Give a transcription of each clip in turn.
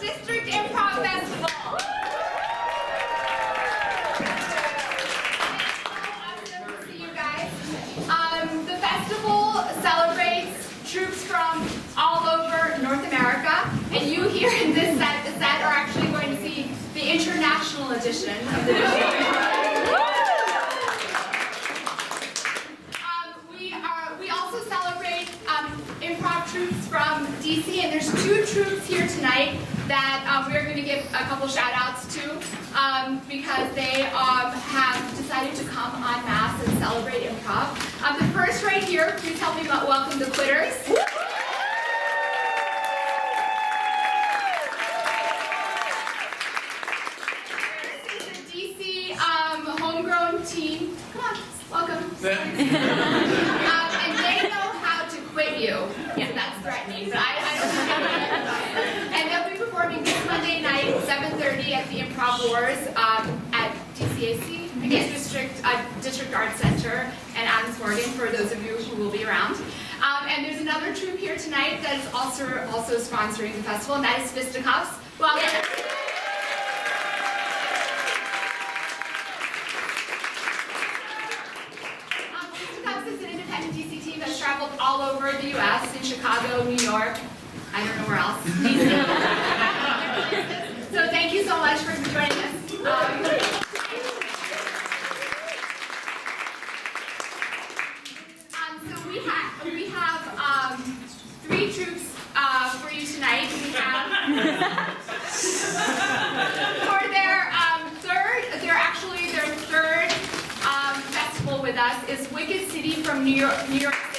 District Improv Festival. Um, the festival celebrates troupes from all over North America, and you here in this set, set are actually going to see the international edition of the District Um. We also celebrate um, improv troupes from DC, and there's two troupes here tonight that um, we're going to give a couple shout outs to um, because they um, have decided to come en masse and celebrate improv. Um, the first right here, please help me wel- welcome the Quitters. This is a DC um, homegrown team. Come on, welcome. Um, and they know how to quit you. Yeah, that's threatening, but I, I don't think And they'll be performing this Monday night, 7:30 at the Improv Wars um, at DCAC, guess District uh, District Arts Center and Adams Morgan for those of you who will be around. Um, and there's another troupe here tonight that is also also sponsoring the festival, and that is Fisticuffs. Welcome. Um, Fisticuffs is an independent DC team that's traveled all over the U.S. in Chicago, New York. I don't know where else. You so much for joining us. Um, um, so we have we have um, three troupes uh, for you tonight. We have for their um, third, they're actually their third um, festival with us is Wicked City from New York, New York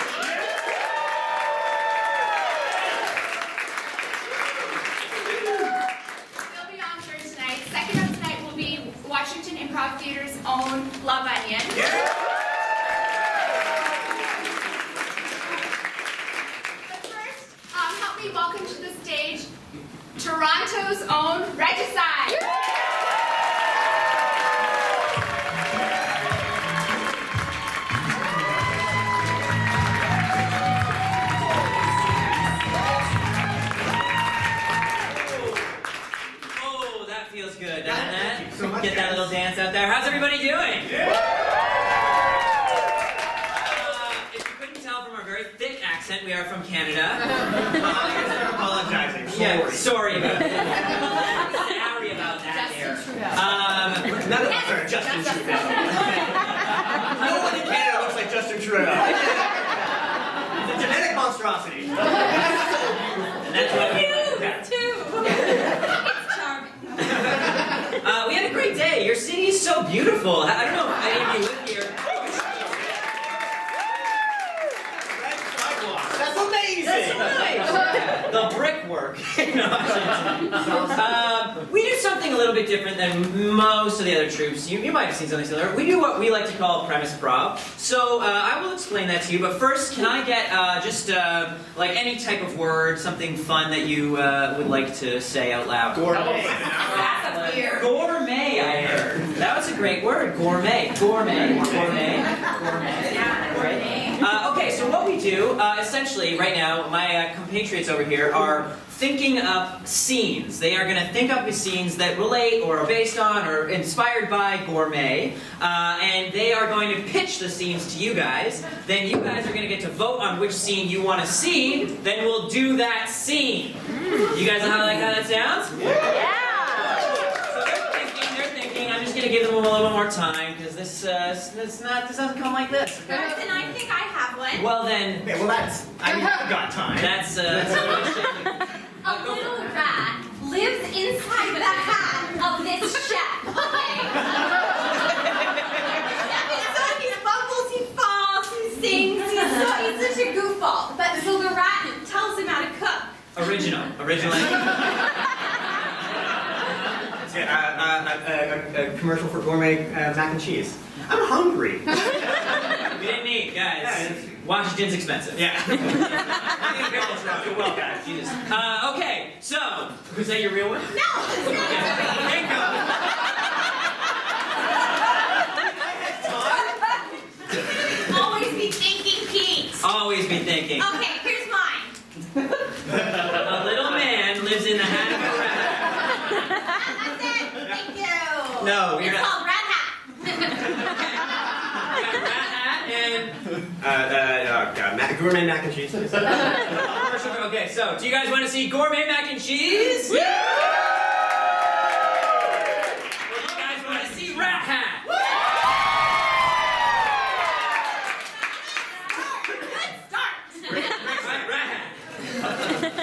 accent, we are from Canada. I'm apologizing. Yeah, Sorry. sorry about that. Sorry about that there. Um, None of us are Justin Trudeau. no one in Canada looks like Justin Trudeau. It's a genetic monstrosity. and that's what we Uh, we had a great day. Your city is so beautiful. I I don't know if any of you live here. Red sidewalk. That's amazing. Nice. The brickwork. No, um, we do something a little bit different than most of the other troupes. You, you might have seen something similar. We do what we like to call premise prov. So uh, I will explain that to you. But first, can I get uh, just uh, like any type of word, something fun that you uh, would like to say out loud? Gourmet. That's weird. Gourmet, I heard. That was a great word. Gourmet. Gourmet. Gourmet. Gourmet. Right. What we do, uh, essentially, right now, my uh, compatriots over here are thinking up scenes. They are going to think up scenes that relate or are based on or inspired by gourmet, uh, and they are going to pitch the scenes to you guys. Then you guys are going to get to vote on which scene you want to see. Then we'll do that scene. You guys know how, like how that sounds? So they're thinking, they're thinking. I'm just gonna give them a little more time because this, uh, this not, this doesn't come like this. First, and I think I have one. Well then, Okay, well that's. I mean, I've got time. that's uh, that's A little rat lives inside the hat of this chef. Okay. so he bubbles, he falls, he sings. He's, so, he's such a goofball. But so the rat tells him how to cook. original, original. Yeah, uh, uh, uh, uh, a commercial for gourmet uh, mac and cheese. I'm hungry. we didn't eat, guys. Yeah, Washington's expensive. Yeah. I think girls rock well, guys. Jesus. Uh, okay, so was that your real one? No, it's not. Thank God. Always be thinking, Pete. Always be thinking. Okay, here's mine. A little man lives in the hat of a rat. it. Thank you. No, you're It's not. called Rat Hat. We got rat hat and Uh, uh, oh God, mac, gourmet mac and cheese. Okay, so do you guys want to see gourmet mac and cheese? Or do you guys want to see rat hat? Good start. Right, rat hat.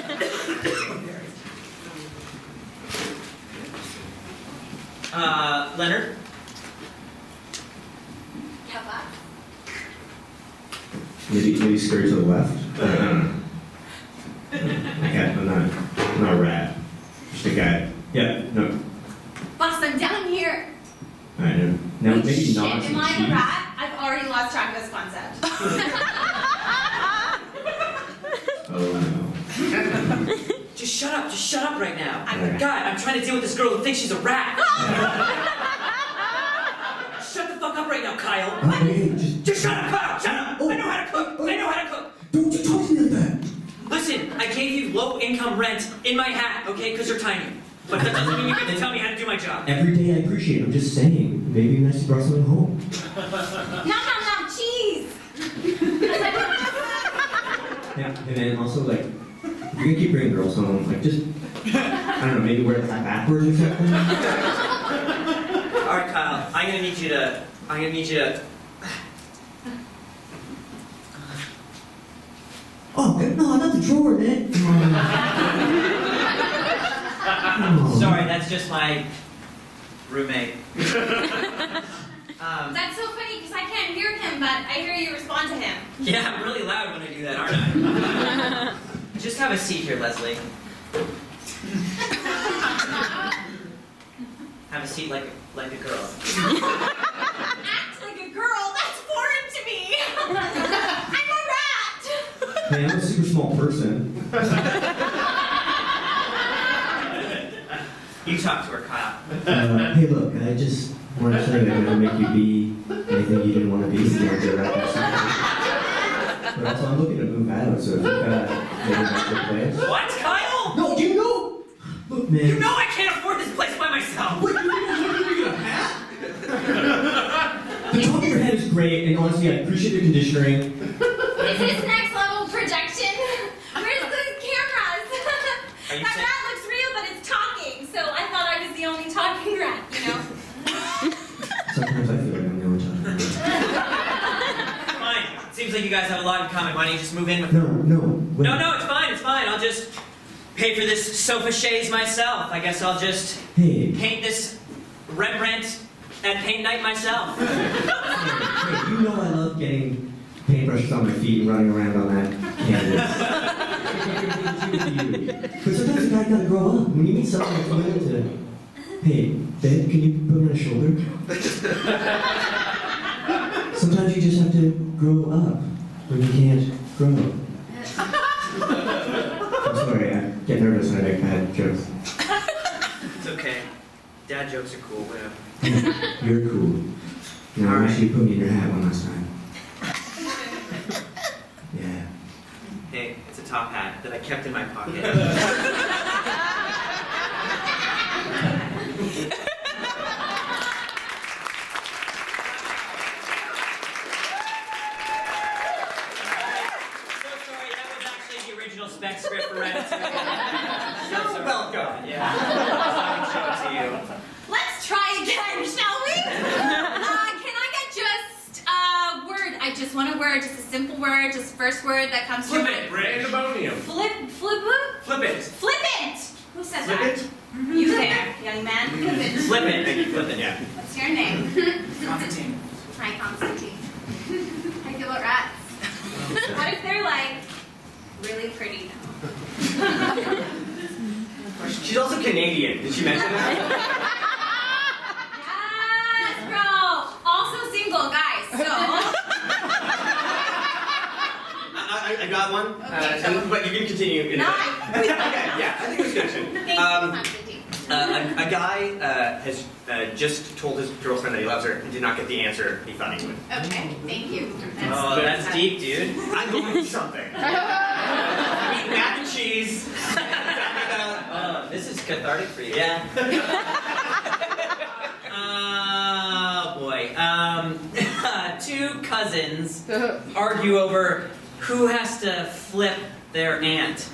Uh, Leonard. How about? Maybe, maybe skirt to the left. I don't know. Okay, I'm not, I'm not a rat. Just a guy. Yeah, no. Boss, I'm down here. I know. Now Wait, maybe shit, not am I a rat? I've already lost track of this concept. Oh no. Just shut up. Just shut up right now. I'm a rat. God, I'm trying to deal with this girl who thinks she's a rat. shut the fuck up right now, Kyle. Oh, hey, just Just shut up, Kyle. Shut up. I know how to cook. I know how to cook. don't you talk to me like that. Listen, I gave you low income in my hat, okay? Because you're tiny. But that doesn't mean you get to tell me how to do my job. Every day I appreciate it. I'm just saying. Maybe it'd be nice to brought something home. Nom nom nom cheese. Yeah, and then also like, if you're gonna keep bringing girls home, like just, I don't know, maybe wear the hat backwards or something. All right, Kyle. I'm gonna need you to. I'm gonna need you to. Oh no, not the drawer, man. Oh. Sorry, that's just my roommate. um, That's so funny because I can't hear him, but I hear you respond to him. yeah, I'm really loud when I do that, aren't I? just have a seat here, Leslie. have a seat like like a girl. Act like a girl. That's foreign to me. I'm a rat. Hey, I'm a super small person. You talk to her, Kyle. Uh, hey, look, I just wanted to say that I'm gonna make you be anything you didn't want to be. You want to rap. But also, I'm looking to move out, so if you've got maybe a place. What, Kyle? No, you know. Look, man. You know I can't afford this place by myself. Wait, you think you're a hat? The top of your head is great, and honestly, I appreciate the conditioning. Is this next level projection? Where's the cameras? Are you that saying- rat looks real, but it's talking. So I thought I was the only talking rat. You know. Sometimes I feel like I'm the only time. Fine. Seems like you guys have a lot in common. Why don't you just move in with No, no. Wait. No, no, it's fine, it's fine. I'll just pay for this sofa chaise myself. I guess I'll just Hey, paint this Rembrandt at paint night myself. hey, you know I love getting paintbrushes on my feet and running around on that canvas. But sometimes a guy gotta grow up. When you meet someone that's willing to, hey, babe, can you put me on a shoulder? Sometimes you just have to grow up when you can't grow. I'm sorry, I get nervous when I make bad jokes. It's okay. Dad jokes are cool, whatever. You're cool. Now I wish you put me in your hat one last time. Yeah. Hey, it's a top hat that I kept in my pocket. So sorry, that was actually the original spec script for. So sorry. welcome. Yeah. To you. Let's try again, shall we? uh, can I get just a word? I just want a word, just a simple word, just first word that comes to Flip mind. it. Brandemonium. Flip, flip, Flip it. flippant. Who said Flip that? it? You there, young man. Flippant. Flip it. Flip it. Yeah. What's your name? Constantine. Hi, Constantine. How do you feel about rats? What if they're like really pretty? She's also Canadian. Did she mention that? Yes, bro. Also single, guys. So. I, I, I got one. Okay. Uh, but you can continue. In a No, bit. okay, yeah, I think it was good. Thank Um, Constantine. Uh, a, a guy uh, has uh, just told his girlfriend that he loves her and did not get the answer he thought he would. Okay, thank you. Oh, that's deep, dude. I'm going to do something. Mac and cheese. This is cathartic for you. Yeah. Oh boy. Um, two cousins argue over who has to flip their aunt.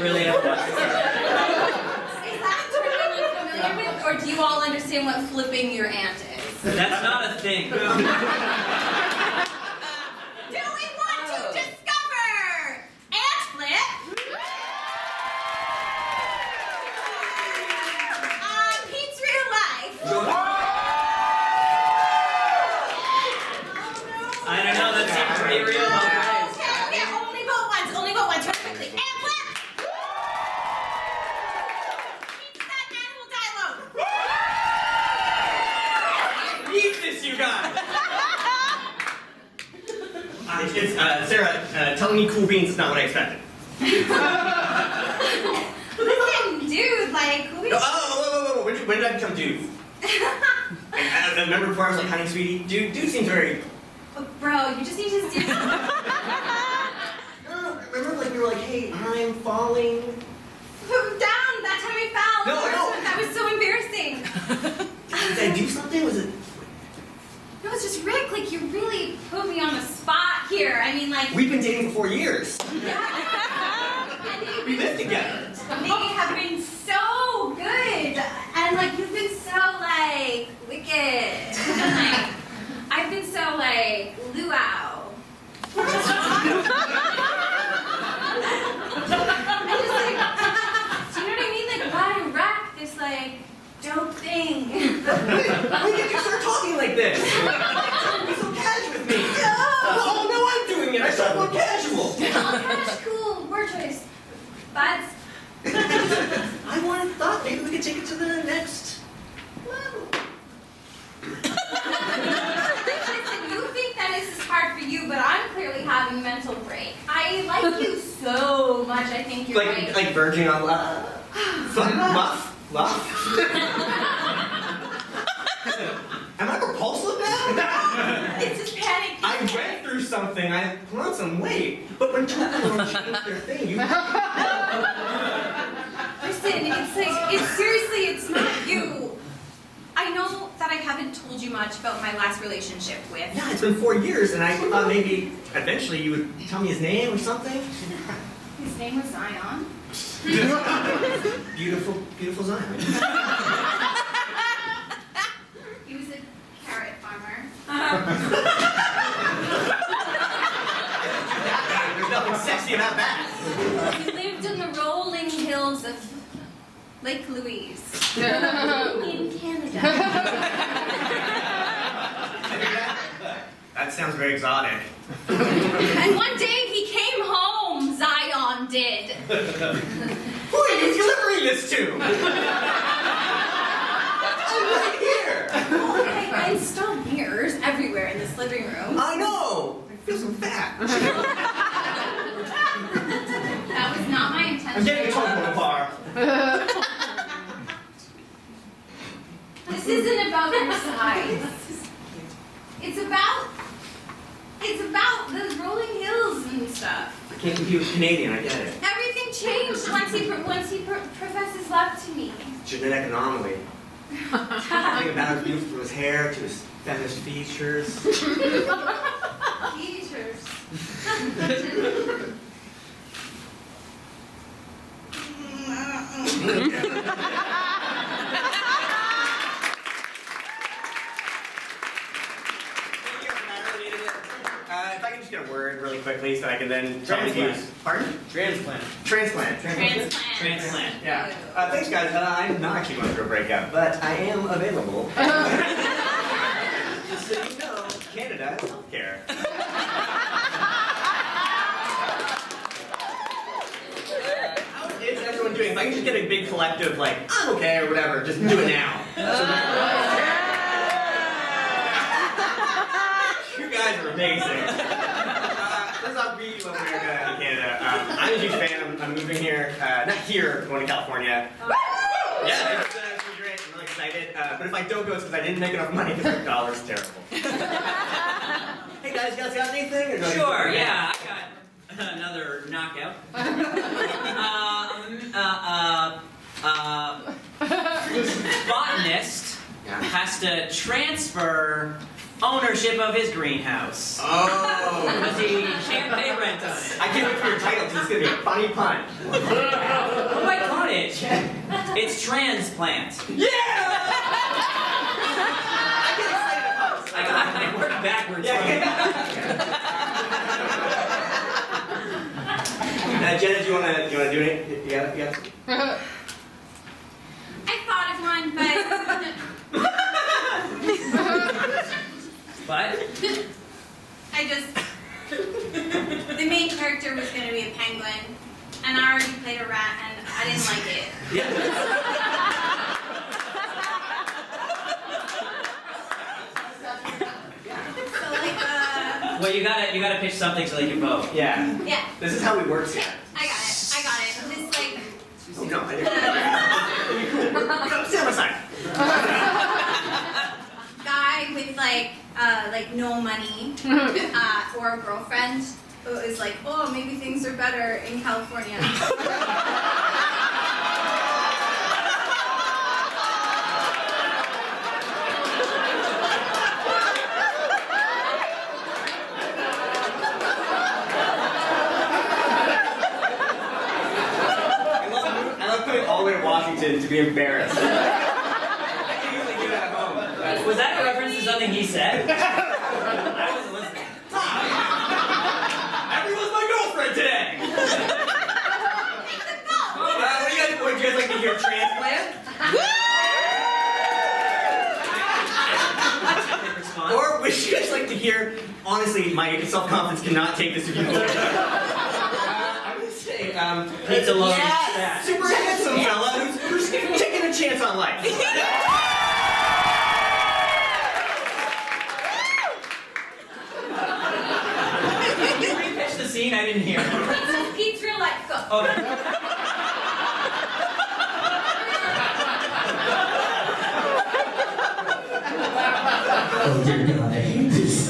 really Or do you all understand what flipping your aunt is? That's not a thing. Beans is not what I expected. Listen, dude, like, who No, is... oh, whoa, whoa, whoa, whoa. When, did- when did I become dude? I, I remember before I was like, honey, sweetie. Dude, dude seems very. Bro, you just need to do... No, no, no. Remember, like, we were like, hey, I'm falling. Put down that time I fell. No, no. That was so embarrassing. Did I do something? Was it. No, it's just Rick. Like you really put me on the spot here. I mean, like. We've been dating for four years. Yeah. And We live together. They have been so good, and like you've been so like wicked. Like I've been so like luau. I just like, do you know what I mean? Like why rock this like dope thing? When did you start talking like this? Be so casual with me. Oh, no, I'm doing it. I started more casual. Oh, gosh, cool word choice. But I want wanted, thought maybe we could take it to the next level. Listen, you think that this is hard for you, but I'm clearly having a mental break. I like you so much. I think you're Like, right. like verging on love. Fun, love, love. Am I repulsive now? it's just panic. I went through something. I put on some weight. But when two people don't change their thing, you. Listen, it's like it's seriously, it's not you. I know that I haven't told you much about my last relationship with. Yeah, it's been four years, and I thought maybe eventually you would tell me his name or something. His name was Zion. Beautiful, beautiful Zion. He was a carrot farmer. There's nothing sexy about that. He lived in the rolling hills of Lake Louise in Canada. That sounds very exotic. And one day he came home, Zion did. Who are you delivering this to? I'm right here. Okay, I installed mirrors everywhere in this living room. I know. I feel so fat. That was not my intention. I'm getting a total in the bar. This isn't about your size. It's about it's about the rolling hills and stuff. I can't believe he was Canadian. I get it. Everything changed once he pro- once he pro- professes love to me. Genetic anomaly. Something about his beautiful from his hair to his feminist features. Teachers. Uh, if I can just get a word really quickly so I can then try to Transplant. Pardon? Transplant. Transplant. Transplant. Transplant. Yeah. Uh, thanks, guys. Uh, I'm not actually going through a breakup, but I am available. Just so you know, Canada has healthcare. How is everyone doing? If I can just get a big collective, like, I'm okay or whatever, just do it now. you guys are amazing. Uh, first off, we love America and Canada. Um, I'm a huge fan. I'm, I'm moving here, uh, not here, I'm going to California. Yeah, it's, uh, it's been great. I'm really excited. Uh, but if I don't go, it's because I didn't make enough money because the dollar's terrible. hey guys, you guys got anything? Or do I- Sure, yeah, I got another knockout. uh, uh, uh, uh, botanist Yeah. has to transfer ownership of his greenhouse. Oh. Because he can't pay rent on it. I can't wait for your title because it's gonna be a funny pun. Oh my god, it. It's transplant. Yeah! I get excited about puns. I got I worked backwards Yeah. from Uh, Jenna, do you wanna do you wanna do it? You got you got. I thought of one, but But I just the main character was gonna be a penguin, and I already played a rat, and I didn't like it. So like, uh, well, you gotta you gotta pitch something so they can vote. Yeah. yeah, This is how we work here. I got it. I got it. This like. Oh, no, I didn't. Stand aside. guy with like uh, like no money uh, or a girlfriend who is like, oh, maybe things are better in California. I love, I love coming all the way to be embarrassed. I can usually do that at Was that a reference to something he said? I wasn't listening. Everyone's my girlfriend today. Uh, what do you guys? Would you guys like to hear transplant? Or would you guys like to hear? Honestly, my self confidence cannot take this if you. I'm gonna um, Pizza lover. yeah, super handsome fella who's, who's taking a chance on life. Can you repitch the scene? I didn't hear. Pizza, Pete's real life. Go. Okay. Oh dear God, I hate this.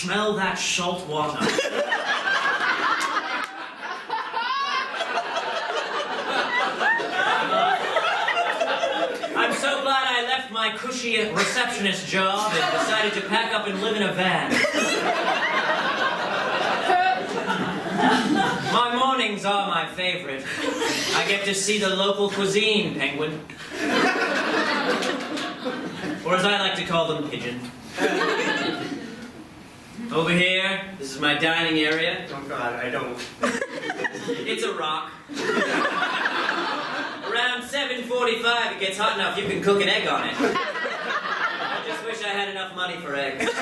Smell that salt water. I'm so glad I left my cushy receptionist job and decided to pack up and live in a van. My mornings are my favorite. I get to see the local cuisine, penguin. Or as I like to call them, pigeon. Over here, this is my dining area. Oh God, I don't. It's a rock. Around 7.45, it gets hot enough you can cook an egg on it. I just wish I had enough money for eggs.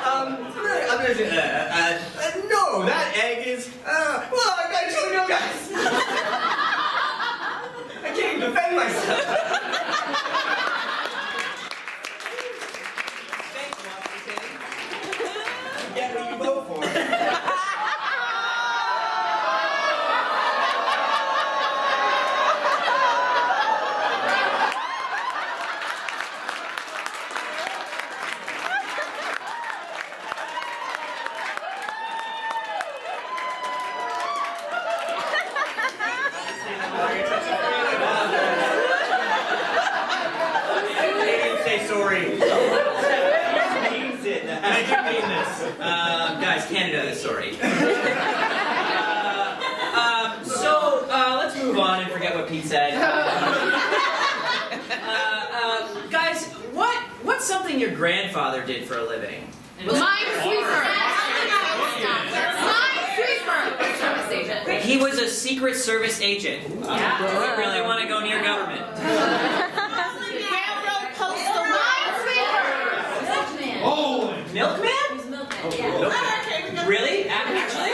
Um, I'm gonna, I'm gonna say, uh, uh, uh, no, that egg is, uh, well, I gotta you guys. I can't defend myself. Thanks, Washington. Get what you vote for. I didn't say sorry. He means it. And I do mean this. Uh, guys, Canada is sorry. Uh, um, so, uh, let's move on and forget what Pete said. Uh, uh, guys, what what's something your grandfather did for a living? Minesweeper. Minesweeper. Service agent. He was a Secret Service agent. Yeah. Does he really want to go near government? Railroad postal minesweeper. Oh, milkman? Really? A- Actually?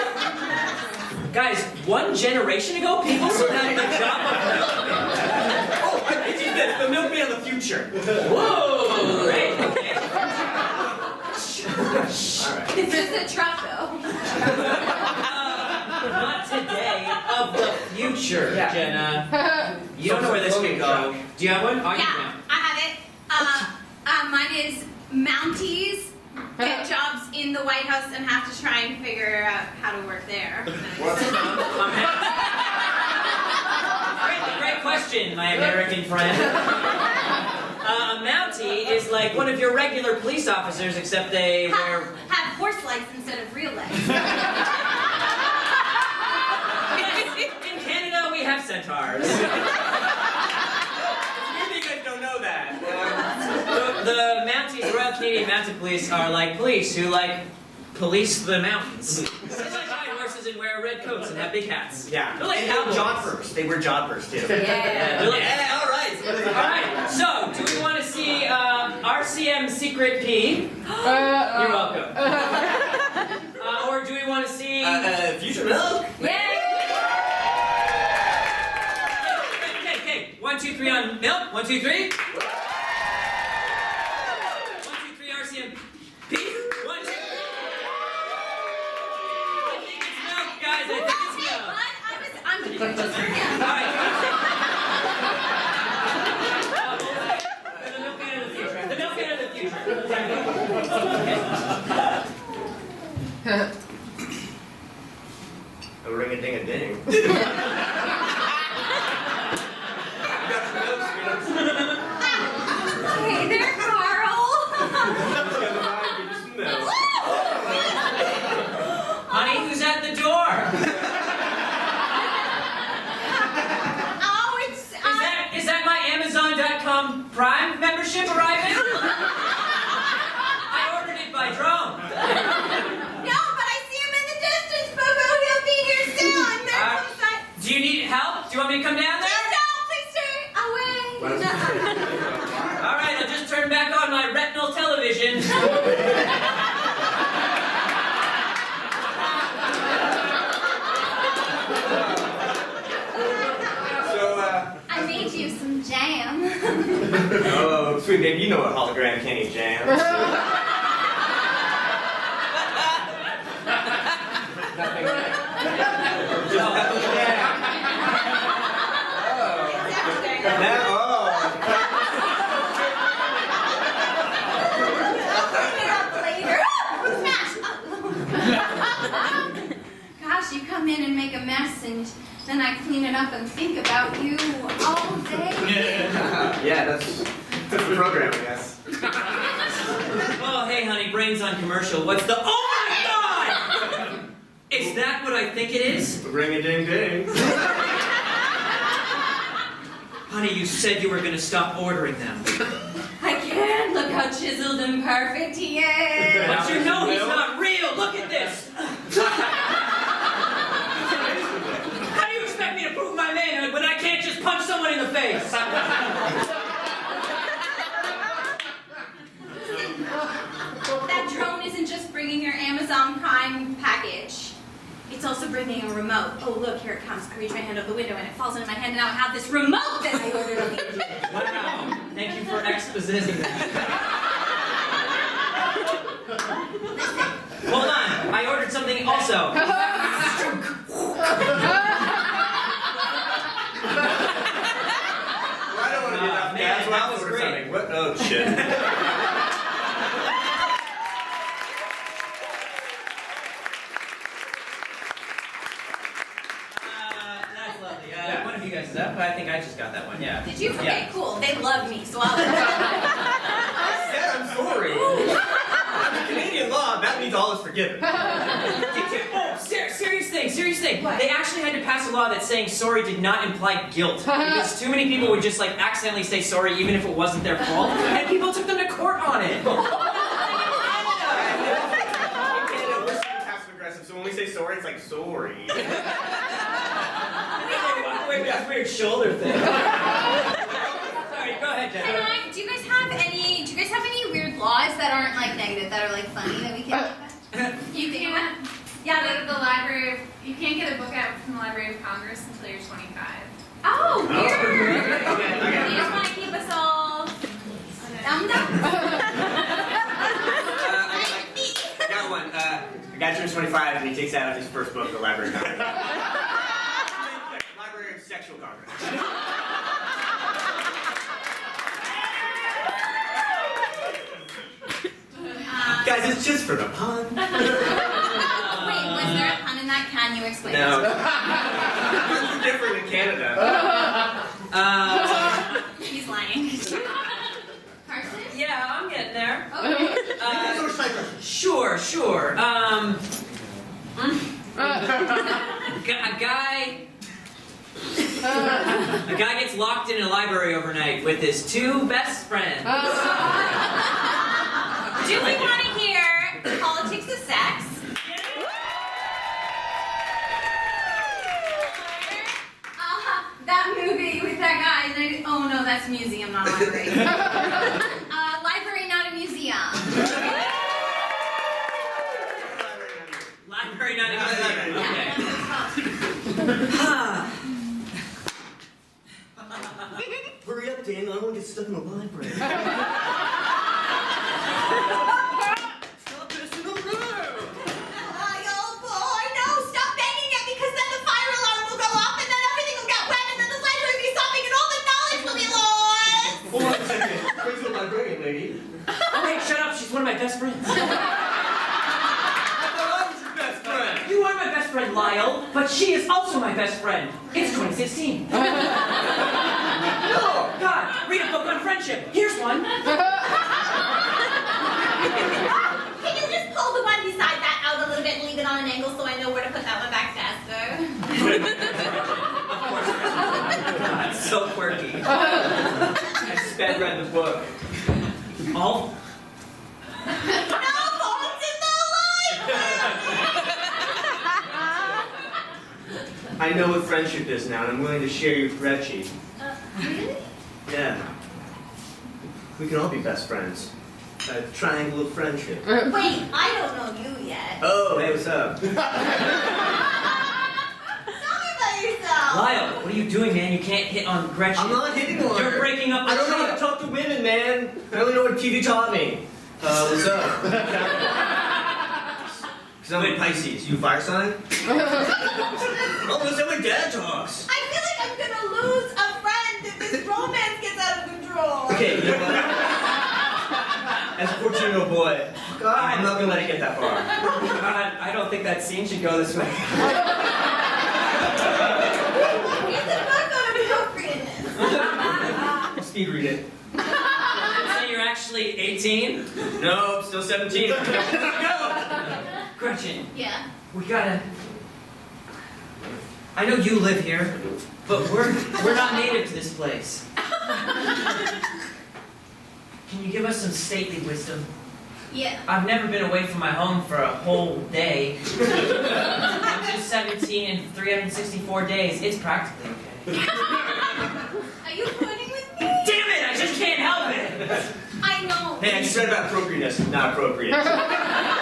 Guys, one generation ago, people still had the job of milkman. Oh, I pitched you this, the milkman of the future. Whoa! Great. Okay. Alright. This is a truck though. Uh, not today, of the future, Yeah. Jenna. You don't know where this could go. Do you have one? Oh, you Yeah, I have it. Uh, uh, mine is Mounties get jobs in the White House and have to try and figure out how to work there. Great, great question, my American friend. Uh, a Mountie is like one of your regular police officers, except they wear. Have, have horse legs instead of real legs. In Canada, we have centaurs. Maybe you guys don't know that. The, the Mounties, the Royal Canadian Mounted Police, are like police who like police the mountains. They like ride horses and wear red coats and have big hats. Yeah. They're like and cowboys. jodhpurs. They wear jodhpurs too. Yeah, they're like- Yeah, all right. All right. So, do we want to see uh, RCM Secret P? Uh, You're welcome. Uh, or do we want to see? Uh, uh, future milk. Okay, okay, okay. One, two, three on milk. One, two, three. A ring a ding a ding. Hey there, Carl. Honey, who's at the door? oh, it's. Is that is that my Amazon.com Prime membership arriving? I ordered it by drone. No, but I see him in the distance, Boo Boo. He'll be here soon. There Uh, comes that. Do you need help? Do you want me to come down there? Please don't. Please stay away. All right, I'll just turn back on my retinal television. So, uh, I made you some jam. oh, sweet baby, you know what hologram candy jam. Now, oh. Clean it up later. Smash. Gosh, you come in and make a mess, and then I clean it up and think about you all day. Yeah, that's, that's the program, I guess. Oh, hey, honey, brains on commercial. What's the? Oh my God! Is that what I think it is? Ring a ding ding. Honey, you said you were gonna stop ordering them. I can't. Look how chiseled and perfect he is. But you know he's not real. Look at this. How do you expect me to prove my manhood when I can't just punch someone in the face? That drone isn't just bringing your Amazon Prime package. It's also bringing a remote. Oh, look, here it comes. I reach my hand over the window and it falls into my hand, and now I have this remote that I ordered on the internet. Wow. Thank you for expositing that. Hold on. I ordered something also. I don't want to be Ah, enough man, gas. that was great. something. What? Oh, shit. Uh, that's lovely. Uh, one of you guys is up. I think I just got that one. Yeah. Did you? Okay, Yeah. cool. They love me, so I'll. I said I'm sorry. Under Canadian law, that means all is forgiven. Oh, ser- serious thing, serious thing. They actually had to pass a law that saying sorry did not imply guilt because too many people would just like accidentally say sorry even if it wasn't their fault, and people took them to court on it. We're super passive aggressive, so when we say sorry, it's like sorry. Wait, that weird shoulder thing. Sorry, go ahead, Can I? Do you guys have any? Do you guys have any weird laws that aren't like negative that are like funny that we can? You think of can't yeah, go to the library. Of, you can't get a book out from the Library of Congress until you're 25. Oh, weird. Okay, okay. They just want to keep us all thumbed up. Uh, I, I got one. Uh, a guy turns 25 and he takes out his first book, The Library of Congress. Library of Sexual Congress. Guys, It's just for the pun. Wait, was there a pun in that? Can you explain? No. it's different in Canada. Uh, He's lying. Carson? yeah, I'm getting there. Okay. Uh, sure, sure. Um, a guy. A guy gets locked in a library overnight with his two best friends. Do we want to hear politics of sex? Uh, that movie with that guy. and I- Oh no, that's a museum, not a library. uh, library, not a museum. Library, not a museum. Okay. Hurry up, Daniel. I don't want to get stuck in the library. Lyle, but she is also my best friend. It's 2016. No. God, read a book on friendship. Here's one. Can you just pull the one beside that out a little bit and leave it on an angle so I know where to put that one back faster? God, so quirky. I sped read the book. All no phones in the library! I know what friendship is now, and I'm willing to share you with Reggie. really? Yeah. We can all be best friends. A triangle of friendship. Wait, I don't know you yet. Oh, hey, what's up? Tell me about yourself. Lyle, what are you doing, man? You can't hit on Gretchen. I'm not hitting on You're her. breaking up the I don't know how to talk to women, man. I only know what TV taught me. Uh, what's up? Because I'm a Pisces. You fire sign? oh, that's how my dad talks. I feel like I'm gonna lose a friend if this romance gets out of control. Okay, you know what? As a 14 year old boy, God. I'm not gonna let it get that far. God, I don't think that scene should go this way. It's a book on appropriateness. Speed read it. So you're actually 18? No, still 17. Gretchen, Yeah. we gotta. I know you live here, but we're we're not native to this place. Can you give us some stately wisdom? Yeah. I've never been away from my home for a whole day. I'm just 17 and 364 days. It's practically okay. Are you flirting with me? Damn it! I just can't help it. I know. Hey, I just read about appropriateness, not appropriate.